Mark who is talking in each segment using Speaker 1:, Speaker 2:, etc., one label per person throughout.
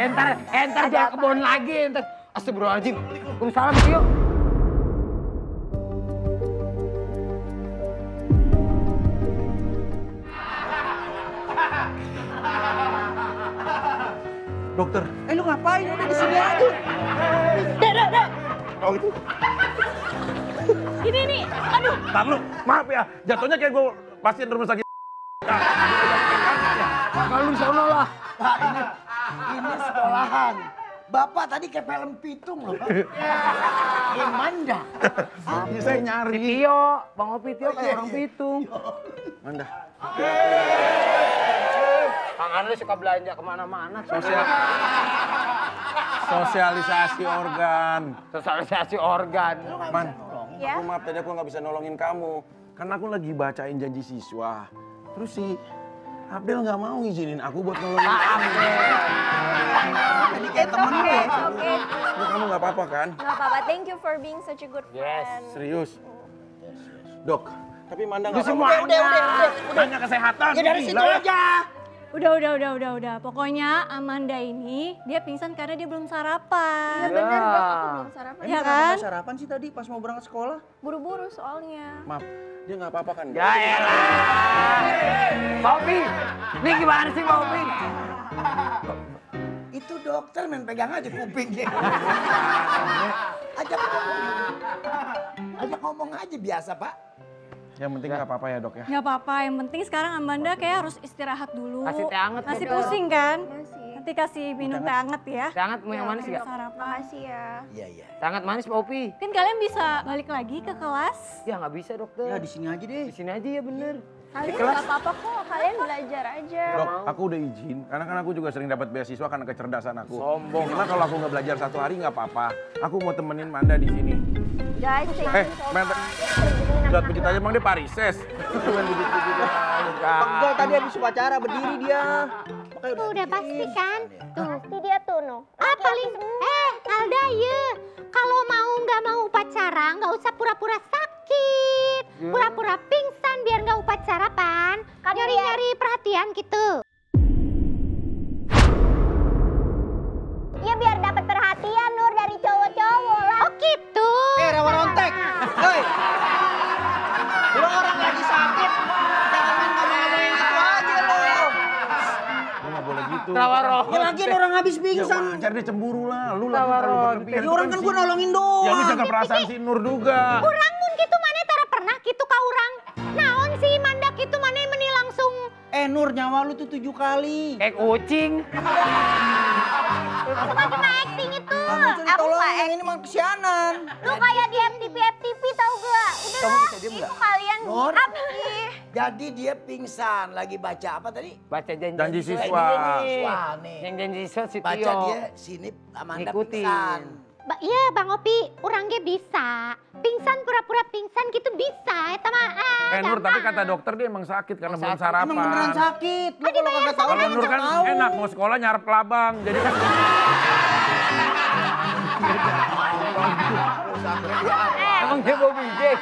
Speaker 1: entar, entar dia kebon lagi, entar. Astagfirullahaladzim. Waalaikumsalam, yuk.
Speaker 2: Dokter.
Speaker 3: Eh lu ngapain? Udah di sini aja. Dek, dek, dek.
Speaker 2: Oh itu.
Speaker 4: Ini nih, aduh.
Speaker 2: Ntar lu, maaf ya. Jatuhnya kayak gue pasien rumah sakit.
Speaker 1: Kalau di sono lah.
Speaker 3: Pak, ini, ini sekolahan. Bapak tadi kayak film pitung loh, Pak. Imanda.
Speaker 2: Ini saya nyari.
Speaker 1: Tio, Bang Opi Tio kayak orang pitung.
Speaker 2: Manda.
Speaker 1: Tangan lu suka belanja ke mana-mana.
Speaker 2: Sosial. Sosialisasi organ.
Speaker 1: Sosialisasi organ.
Speaker 2: Man,
Speaker 4: Ya.
Speaker 2: aku maaf tadi aku nggak bisa nolongin kamu. Karena aku lagi bacain janji siswa. Terus si Abdel nggak mau ngizinin aku buat nolongin kamu.
Speaker 3: Jadi kayak temen lu ya.
Speaker 4: Oke,
Speaker 2: Ini kamu nggak apa-apa kan?
Speaker 4: nggak apa-apa. Thank you for being such a good
Speaker 1: Yes.
Speaker 4: friend.
Speaker 2: Serius? Dok, tapi Manda nggak apa-apa.
Speaker 3: Udah, udah, udah, udah.
Speaker 2: Tanya kesehatan.
Speaker 3: Ya dari situ
Speaker 2: ya.
Speaker 3: aja.
Speaker 5: Udah, udah, udah, udah, udah. Pokoknya Amanda ini dia pingsan karena dia belum sarapan.
Speaker 4: Iya bener, Dok. Aku belum sarapan.
Speaker 5: Iya kan?
Speaker 3: Sarapan sih tadi pas mau berangkat sekolah?
Speaker 4: Buru-buru soalnya.
Speaker 2: Maaf, dia nggak apa-apa kan?
Speaker 1: Ya elah. Pak Opi, ini gimana sih Pak Opi?
Speaker 3: Itu dokter main pegang aja kupingnya. Ajak ngomong. Ajak ngomong aja biasa, Pak.
Speaker 2: Yang penting nggak apa-apa ya dok ya.
Speaker 5: Nggak apa-apa, yang penting sekarang Amanda kayak harus istirahat dulu.
Speaker 1: Kasih teh hangat,
Speaker 5: Masih
Speaker 1: Dok.
Speaker 5: pusing kan?
Speaker 4: Masih.
Speaker 5: Nanti kasih minum teh hangat ya.
Speaker 1: Sangat mau yang manis ya?
Speaker 5: Sarapan.
Speaker 4: Makasih ya.
Speaker 3: Iya, iya.
Speaker 1: Sangat manis Pak Opi.
Speaker 5: Mungkin kalian bisa balik lagi ke kelas.
Speaker 1: Ya nggak bisa dokter.
Speaker 3: Ya di sini aja deh.
Speaker 1: Di sini aja ya bener.
Speaker 4: Kalian nggak apa-apa kok. Kalian belajar aja.
Speaker 2: Dok, aku udah izin. Karena kan aku juga sering dapat beasiswa karena kecerdasan aku.
Speaker 1: Sombong.
Speaker 2: Minimal kalau aku nggak belajar satu hari nggak apa-apa. Aku mau temenin Manda di sini.
Speaker 4: Guys, thank
Speaker 2: Eh, begitu aja emang dia parises.
Speaker 3: Pegel tadi habis upacara berdiri dia. Makanya
Speaker 6: Tuh udah pasti kan? Tuh.
Speaker 4: Pasti dia tuh, no.
Speaker 6: Ah paling, eh Alda ya. Kalau mau nggak mau upacara, nggak usah pura-pura sakit. Pura-pura pingsan biar nggak upacara pan. Nyari-nyari perhatian gitu. Gitu.
Speaker 1: Tawaron.
Speaker 3: Ya lagian orang habis
Speaker 2: Ya
Speaker 3: pingsan.
Speaker 2: wajar dia cemburu lah. Lu lagi
Speaker 1: Tawaron.
Speaker 2: terlalu berlebihan.
Speaker 3: Ya
Speaker 2: Itu
Speaker 3: orang kan gue nolongin
Speaker 2: Ya lu
Speaker 3: doang.
Speaker 2: jaga perasaan si Nur juga.
Speaker 6: Kurang mun gitu mana tara pernah gitu ka urang. Naon sih mandak itu mana meni langsung
Speaker 3: Eh Nur nyawa lu tuh tujuh kali.
Speaker 1: Kayak kucing.
Speaker 6: macam acting itu.
Speaker 3: Cari
Speaker 4: aku
Speaker 3: tolong
Speaker 4: nggak
Speaker 3: yang ini mah kesianan.
Speaker 6: Lu kayak di FTV FTV tau gak? Udah
Speaker 1: Kamu
Speaker 6: lah, itu kalian
Speaker 3: Nur. Jadi dia pingsan lagi baca apa tadi?
Speaker 1: Baca janji,
Speaker 2: Janji siswa.
Speaker 3: Wah nih.
Speaker 1: Yang janji siswa si
Speaker 3: Baca
Speaker 1: Tio.
Speaker 3: dia sini Amanda
Speaker 1: Ngikutin.
Speaker 3: pingsan.
Speaker 6: Ba iya Bang Opi, orangnya bisa. Pingsan pura-pura pingsan gitu bisa. Eta mah ah,
Speaker 2: Eh Nur, tapi kata dokter dia emang sakit karena belum
Speaker 1: sakit.
Speaker 2: sarapan.
Speaker 3: Emang beneran sakit. Lu kalau kagak tahu
Speaker 2: Nur kan
Speaker 3: tahu.
Speaker 2: enak mau sekolah nyarap kelabang. Jadi kan
Speaker 1: Emang dia mau bijak.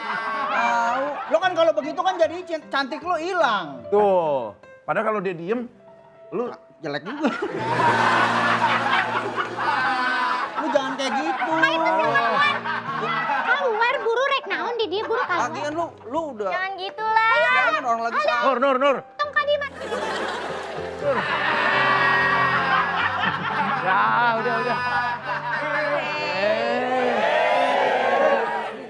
Speaker 3: Tahu. Lo kan kalau begitu kan jadi cantik lo hilang.
Speaker 2: tuh. Padahal kalau dia diem, lu
Speaker 3: Jelek juga. lu jangan kayak gitu.
Speaker 6: Keluar buru rek naon di dia buru keluar.
Speaker 3: Lagian lu lu udah.
Speaker 4: Jangan gitu lah.
Speaker 3: Jangan orang lagi sakit.
Speaker 2: Nur, Nur, Nur.
Speaker 6: Tong kadi mah.
Speaker 1: Ya, udah, udah.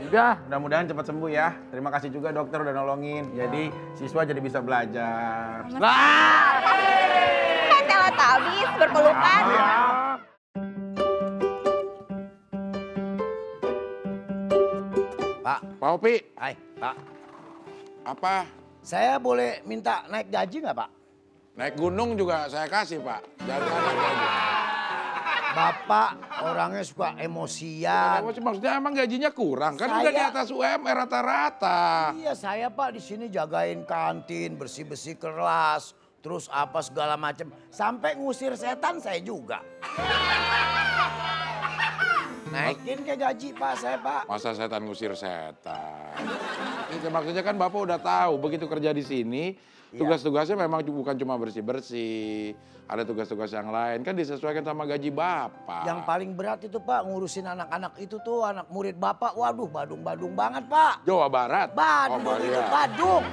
Speaker 1: Udah.
Speaker 2: Mudah-mudahan cepat sembuh ya. Terima kasih juga dokter udah nolongin. Jadi siswa jadi bisa belajar.
Speaker 1: Lah.
Speaker 4: Kan Teletubbies berpelukan.
Speaker 3: Pak,
Speaker 2: Pak Opi,
Speaker 3: hai, Pak.
Speaker 2: apa?
Speaker 3: Saya boleh minta naik gaji nggak, Pak?
Speaker 7: Naik gunung juga saya kasih, Pak. Jangan naik aja.
Speaker 3: Bapak orangnya suka emosian.
Speaker 7: Maksudnya emang gajinya kurang? Kan
Speaker 3: Saya-
Speaker 7: udah di atas UMR rata-rata.
Speaker 3: Iya, saya Pak di sini jagain kantin, bersih-bersih kelas, terus apa segala macam. Sampai ngusir setan saya juga.
Speaker 8: Naikin ke gaji Pak saya Pak.
Speaker 7: Masa setan ngusir setan? Itu maksudnya kan Bapak udah tahu begitu kerja di sini tugas-tugasnya memang bukan cuma bersih-bersih, ada tugas-tugas yang lain kan disesuaikan sama gaji Bapak.
Speaker 8: Yang paling berat itu Pak ngurusin anak-anak itu tuh anak murid Bapak. Waduh badung-badung banget Pak.
Speaker 7: Jawa Barat.
Speaker 8: Badung
Speaker 7: Oh,
Speaker 8: itu
Speaker 7: iya.
Speaker 8: badung.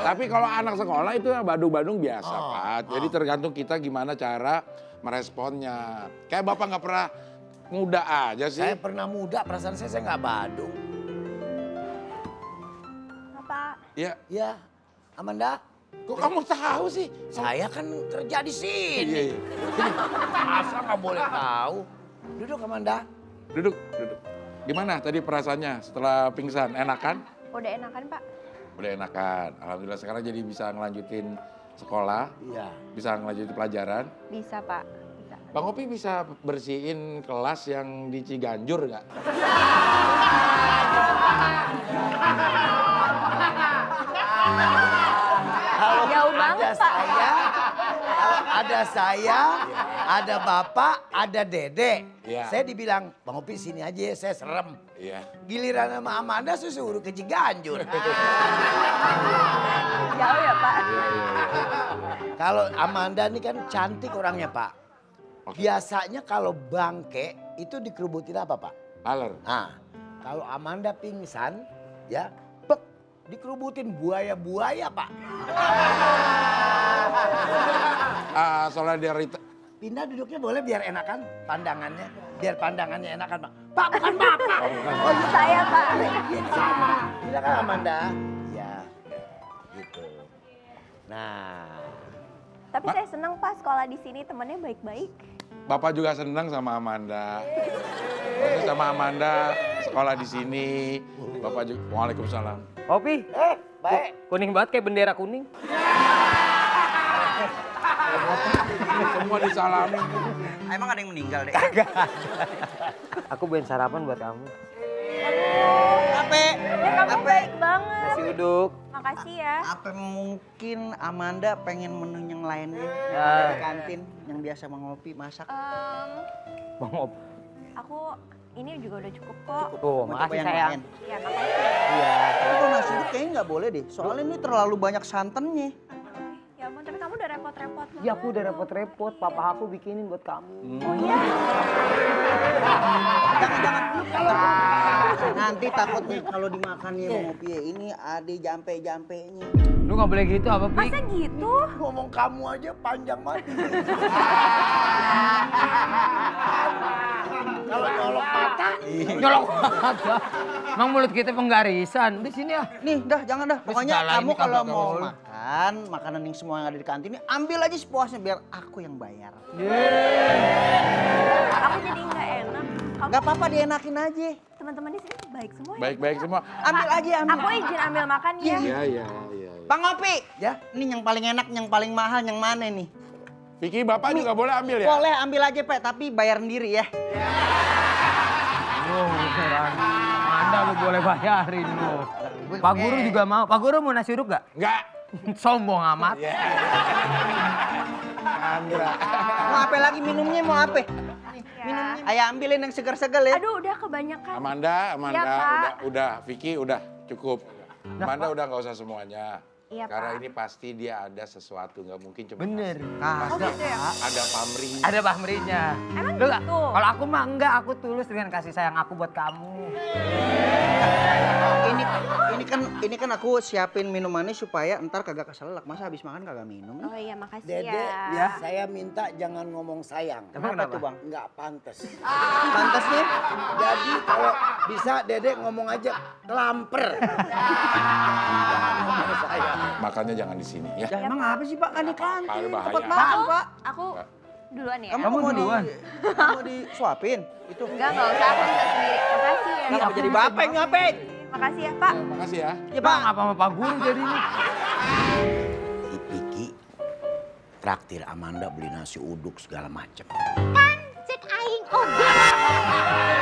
Speaker 7: Tapi kalau anak sekolah itu ya badung-badung biasa,
Speaker 8: Oh,
Speaker 7: Pak. Jadi tergantung kita gimana cara meresponnya. Kayak Bapak nggak pernah muda aja sih.
Speaker 8: Saya pernah muda perasaan saya saya nggak badung.
Speaker 4: Apa?
Speaker 7: Ya,
Speaker 8: Ya Amanda.
Speaker 7: kok kamu tahu sih?
Speaker 8: Saya kan kerja di sini.
Speaker 7: Iya, iya.
Speaker 8: Masa nggak boleh tahu? Duduk Amanda.
Speaker 7: Duduk, duduk. Gimana tadi perasaannya setelah pingsan? Enakan?
Speaker 4: Udah enakan Pak?
Speaker 7: Udah enakan. Alhamdulillah sekarang jadi bisa ngelanjutin sekolah,
Speaker 8: Iya.
Speaker 7: bisa ngelanjutin pelajaran.
Speaker 4: Bisa Pak.
Speaker 7: Bang Opi bisa bersihin kelas yang di Ciganjur nggak?
Speaker 8: Kalau
Speaker 4: Jauh
Speaker 8: ada
Speaker 4: banget, Pak.
Speaker 8: saya, ada saya, ada bapak, ada dede.
Speaker 7: Iya.
Speaker 8: Saya dibilang, Bang Opi sini aja ya, saya serem.
Speaker 7: Iya.
Speaker 8: Giliran sama Amanda saya suruh ke Ciganjur.
Speaker 4: Jauh ya Pak?
Speaker 8: kalau Amanda ini kan cantik orangnya Pak. Biasanya kalau bangke itu dikerubutin apa Pak?
Speaker 7: Aler.
Speaker 8: Nah, kalau Amanda pingsan, ya, pek, dikerubutin buaya-buaya Pak.
Speaker 7: Ah, solidaritas.
Speaker 8: Pindah duduknya boleh biar enakan pandangannya. Biar pandangannya enakan Pak. Pak bukan Bapak.
Speaker 4: Oh saya Pak.
Speaker 8: Iya sama. Silakan Amanda. Iya. Gitu. Nah.
Speaker 4: Tapi saya senang Pak sekolah di sini temannya baik-baik.
Speaker 7: Bapak juga senang sama Amanda. Terus sama Amanda sekolah di sini. Bapak juga. Waalaikumsalam.
Speaker 1: Opi,
Speaker 8: Eh, baik.
Speaker 1: kuning banget kayak bendera kuning.
Speaker 7: Semua disalami.
Speaker 3: Emang ada yang meninggal deh.
Speaker 1: Aku buat sarapan buat kamu.
Speaker 3: Apa?
Speaker 4: Ya kamu baik banget.
Speaker 1: Nasi uduk.
Speaker 4: Makasih ya.
Speaker 3: Apa mungkin Amanda pengen menu yang lainnya
Speaker 1: Ya.
Speaker 3: dari kantin yang biasa mengopi masak?
Speaker 1: Op.
Speaker 4: aku ini juga udah cukup kok.
Speaker 1: Tuh,
Speaker 3: Mau coba
Speaker 1: makasih
Speaker 3: yang
Speaker 1: sayang.
Speaker 3: lain?
Speaker 4: Ya makasih.
Speaker 1: Iya.
Speaker 3: Tapi kalau nasi uduk kayaknya nggak boleh deh. Soalnya ini terlalu banyak santannya.
Speaker 4: Ya ampun, tapi kamu udah repot-repot.
Speaker 1: Ya aku udah repot-repot, papa aku bikinin buat kamu.
Speaker 4: Oh iya?
Speaker 3: Jangan-jangan kalau nanti takutnya kalau dimakannya mengopi ini ada jampe-jampenya.
Speaker 1: Lu gak boleh gitu apa, Pi?
Speaker 4: Masa gitu?
Speaker 8: Ngomong kamu aja panjang banget. Kalau nyolok mata,
Speaker 1: Nyolok mata. Emang mulut kita penggarisan. Di sini ya.
Speaker 3: Nih, dah jangan dah. Pokoknya kamu kalau mau makan makanan yang semua yang ada di kantin ini ambil aja sepuasnya biar aku yang bayar.
Speaker 4: Aku jadi nggak. Kamu
Speaker 3: Gak apa-apa dienakin aja.
Speaker 4: teman-teman di sini baik semua ya?
Speaker 7: Baik-baik semua.
Speaker 3: Ambil aja, ambil.
Speaker 4: Aku izin ambil makan ya.
Speaker 7: Iya, iya, iya.
Speaker 3: Bang Opi,
Speaker 8: ya
Speaker 3: ini yang paling enak, yang paling mahal, yang mana nih?
Speaker 7: Vicky, Bapak juga boleh ambil ya?
Speaker 3: Boleh ambil aja, Pak, tapi bayar sendiri ya.
Speaker 1: Oh, beneran. Anda lu boleh bayarin lu. Pak Guru juga mau. Pak Guru mau nasi uduk gak?
Speaker 7: Enggak.
Speaker 1: Sombong amat.
Speaker 7: Andra.
Speaker 3: Mau apa lagi minumnya, mau apa?
Speaker 4: Ya.
Speaker 3: Ayo ambilin yang segar-segar ya.
Speaker 4: Aduh udah kebanyakan.
Speaker 7: Amanda, Amanda,
Speaker 4: Pak.
Speaker 7: udah, udah, Vicky udah cukup. Amanda udah nggak usah semuanya.
Speaker 4: Iya,
Speaker 7: Karena
Speaker 4: Pak.
Speaker 7: ini pasti dia ada sesuatu, nggak mungkin cuma
Speaker 1: Bener.
Speaker 4: Oh gitu ya?
Speaker 7: Ada pamrih.
Speaker 1: Ada pamrihnya.
Speaker 4: Emang
Speaker 1: Lu
Speaker 4: gitu?
Speaker 1: Kalau aku mah enggak, aku tulus dengan kasih sayang aku buat kamu.
Speaker 3: Ini ini kan ini kan aku siapin minumannya supaya ntar kagak keselak. Masa habis makan kagak minum?
Speaker 4: Oh iya makasih
Speaker 8: Dede,
Speaker 4: ya.
Speaker 8: saya minta jangan ngomong sayang.
Speaker 1: Emang
Speaker 3: Kenapa
Speaker 1: kenapa?
Speaker 3: tuh, Bang?
Speaker 8: Nggak pantas.
Speaker 3: Pantasnya?
Speaker 8: Jadi kalau bisa Dede ngomong aja kelamper.
Speaker 7: makannya jangan di sini ya.
Speaker 3: ya iya, emang apa sih Pak? Kan di kantin. Cepat banget, Pak.
Speaker 4: Aku duluan ya.
Speaker 3: Kamu mau
Speaker 1: duluan?
Speaker 3: Mau disuapin? Itu.
Speaker 4: Enggak, enggak usah. Aku bisa sendiri. Makasih ya.
Speaker 3: Enggak jadi bapeng, ngapain?
Speaker 4: Makasih ya, Pak.
Speaker 7: Ya, makasih ya.
Speaker 3: Ya, Pak.
Speaker 1: Apa sama Pak Guru jadi ini?
Speaker 8: Si Piki traktir Amanda beli nasi uduk segala macam.
Speaker 6: Kan cek aing oh, oge.